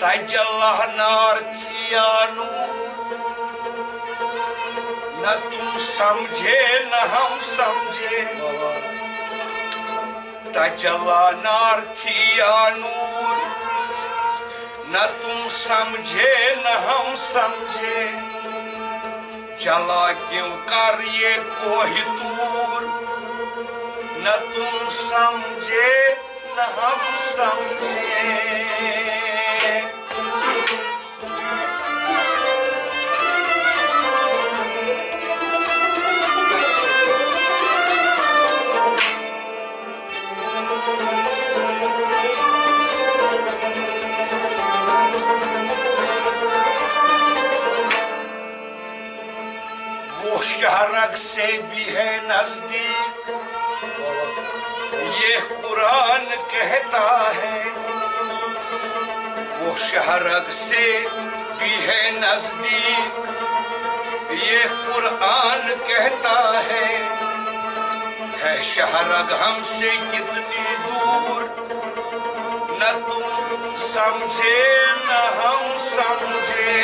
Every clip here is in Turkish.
तजल्लाह नार्थियानु न तुम समझे न हम समझे तजल्ला नार्थियानु न तुम समझे न हम समझे चला क्यों कर ये कोही दूर न तुम समझे न हम समझे शहरक से भी है नज़दीक। ये कुरान कहता है वो शहरक से भी है नज़दीक। ये कुरान कहता है है शहरग हमसे कितनी दूर? न तुम समझे, न हम समझे।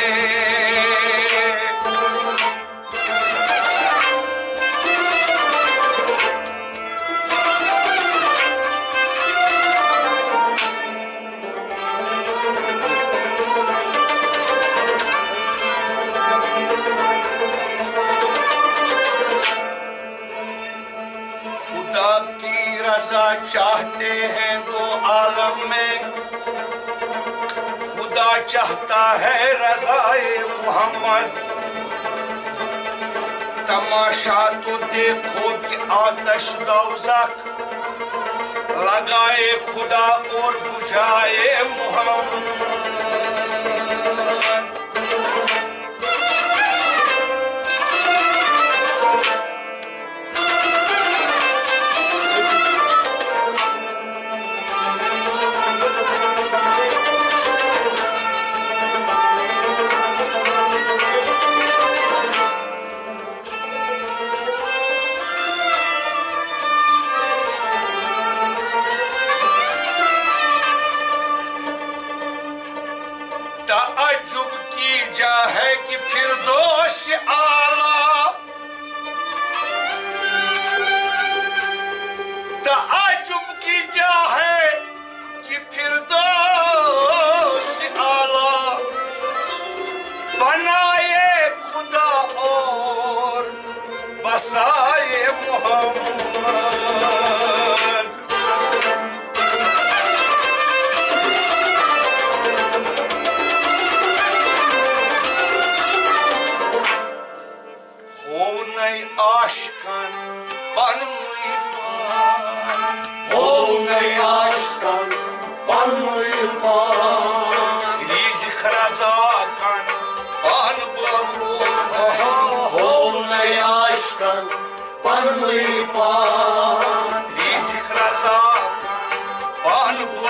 रजा चाहते हैं वो आलम में। खुदा चाहता है रजाए मोहम्मद। तमाशा तो देखो कि आतश दौजक लगाए खुदा और बुझाए मोहम्मद।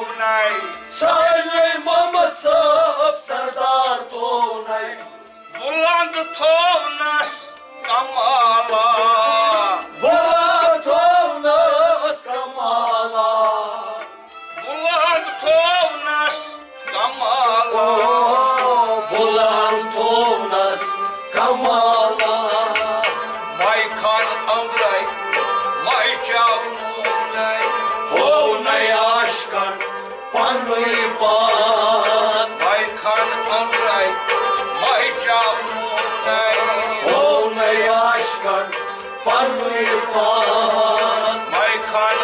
دونای سایه محمد صاحب سردار دونای بلند تو başkan, parmıyı bağ. Baykan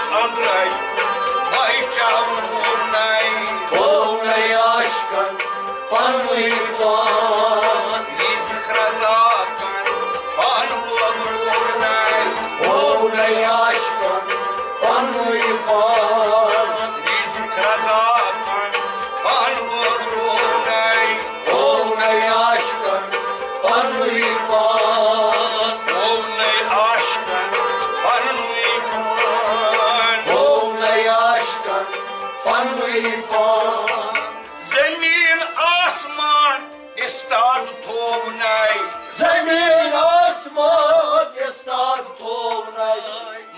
стад товнай, Zemin asman esnaf tovnay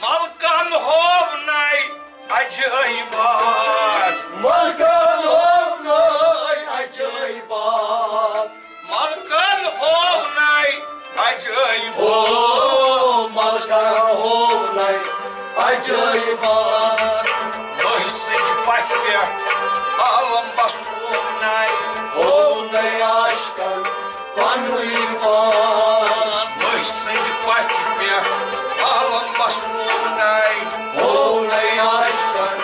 Malkan hovnay, acaybat. Malkan ovnay acaybat Malkan hovnay, acaybat. O malkan ovnay acaybat Лысый пакет, алым басунай, Ovnay aşkan kanıybat Лысый пакет, алым басунай, Ovnay aşkan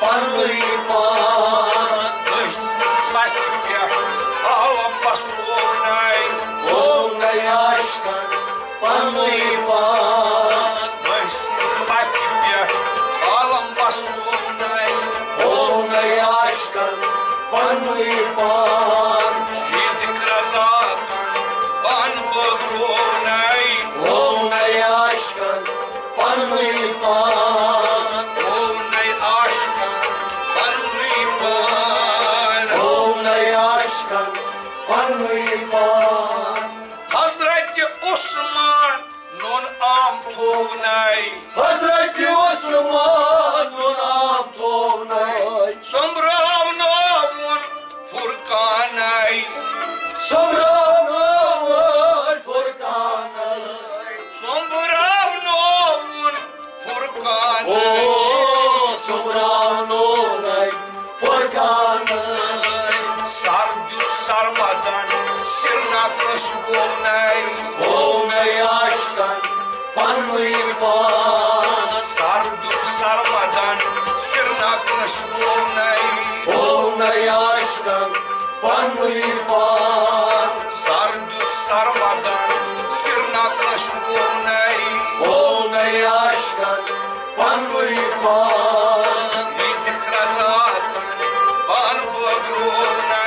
kanıybat Лысый пакет, алым басунай, Ovnay aşkan kanıybat Лысый пакет, Lashkar par. sarganın Sargıt sarmadan sırnaklaş olnay Olnay aşktan panmayı bana Sargıt sarmadan sırnaklaş olnay Olnay aşktan panmayı bana Sargıt sarmadan sırnaklaş olnay Olnay aşktan panmayı bana سكرة ساعتكم بانبوك روحنا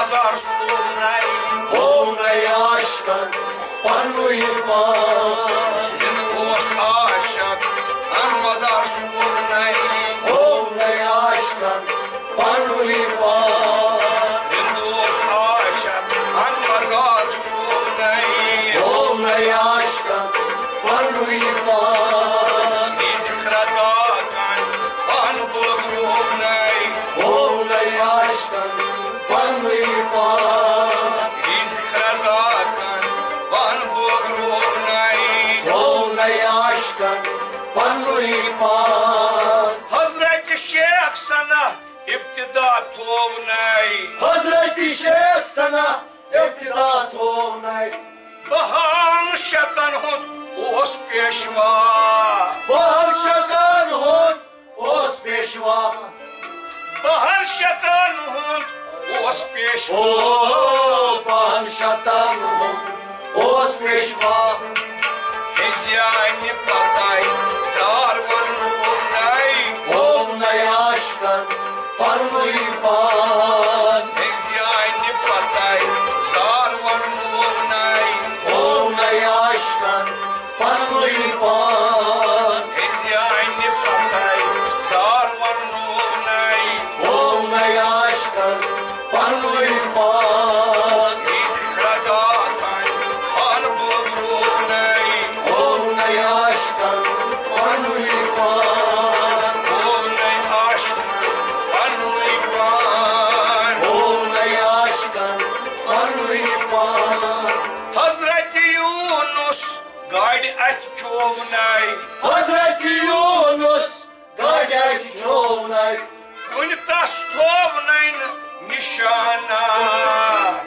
An Mazar Sunay, Ovnay aşkan kanıybat Red Bos Aşak, An Mazar Sunay, Ovnay aşkan kanıybat ابتدا توني Hazreti Şeyh sana ابتدا توني بهان شتن هون اوس پیشوا بهان شتن هون اوس پیشوا بهان شتن هون اوس پیشوا بهان شتن هون اوس پیشوا هزیانی پتای زار பருமையில் பா Gayri et çoğunay. Hazreti Yunus. Gayri et çoğunay. Kuynukta stovnay nişana.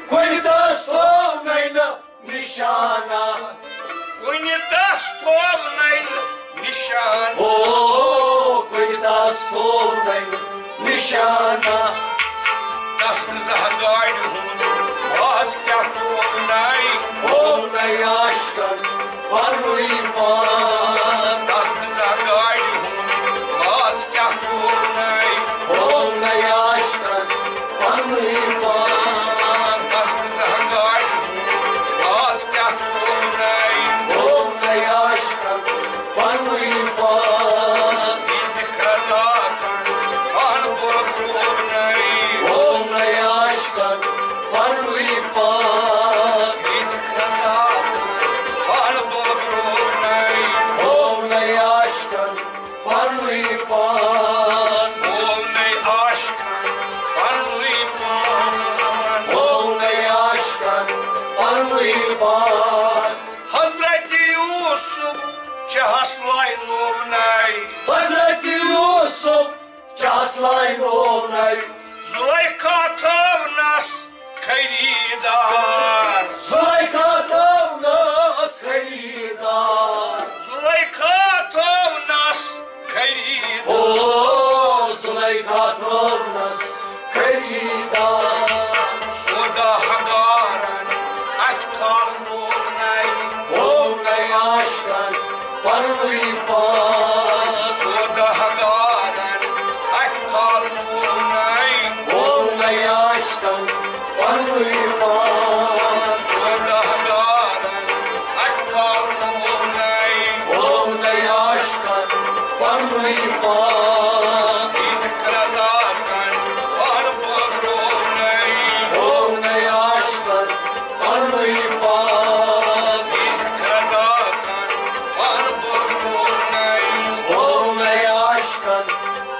Kuynukta stovnay nişana. Kuynukta stovnay nişana. Oo, kuynukta stovnay nişana. Kasmınıza gayri hun. Vaz kâhtu olnay. Olnay aşkın. Barulho, haslaynunay Hazreti Yusuf që haslaynunay Zulejka të vnas kajridar Zulejka të vnas kajridar Zulejka të vnas kajridar O, Zulejka të vnas kajridar Soda hagaran atë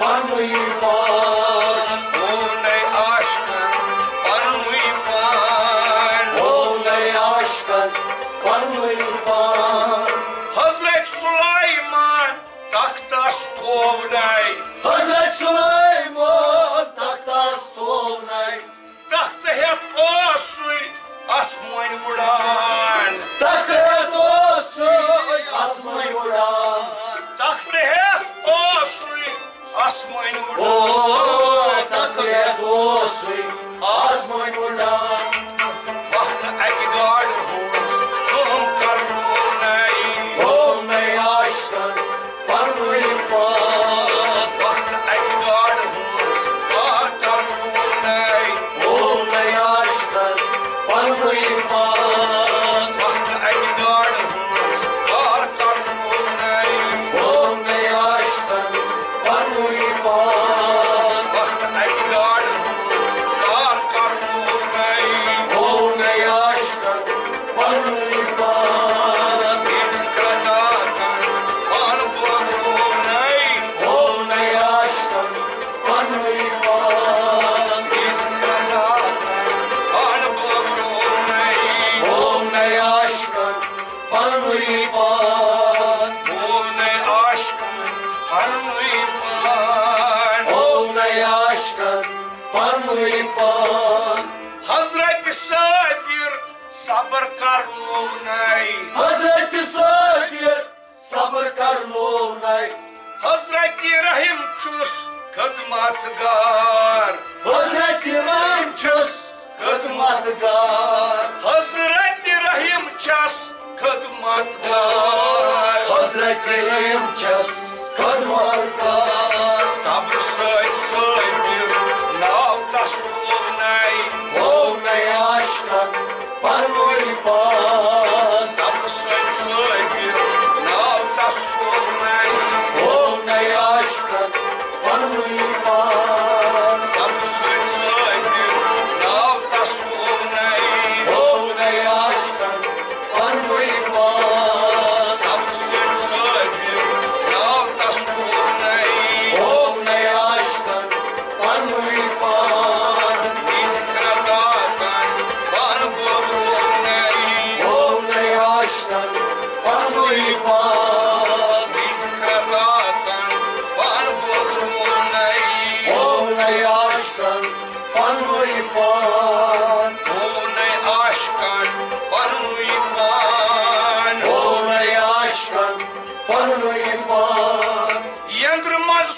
Pandu Yupa swing, or small sabır karnunay Hazreti Sabir sabır karnunay Hazreti Rahim çus khidmatgar Hazreti Ramçus Hıdmatgar Hazreti Rahim ças khidmatgar Hazreti Ramçus Hıdmatgar Sabır soy soy bir nav tasuvnay Olmay aşkın Panu nav tasuvnay Olmay aşkın Panu pan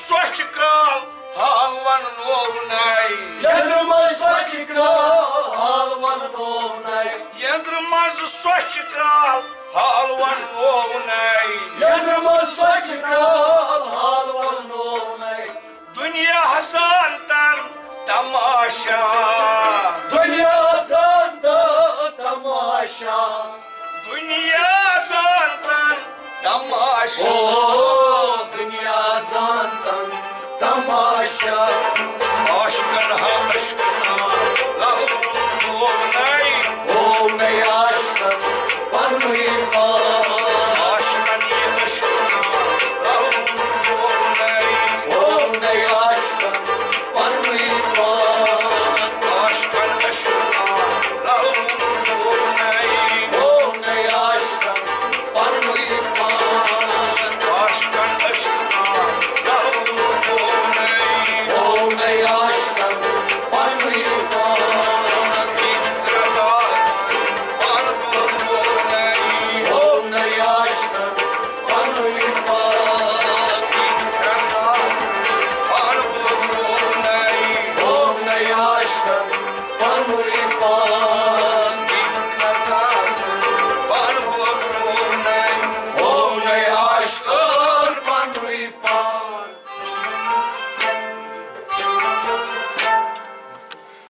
स्वच्छ काल हालवन नोवनाय यंद्र मज स्वच्छ काल हालवन नोवनाय यंद्र मज स्वच्छ काल हालवन नोवनाय यंद्र दुनिया हसान तमाशा। दुनिया हसान तमाशा। दुनिया हसान Hallelujah.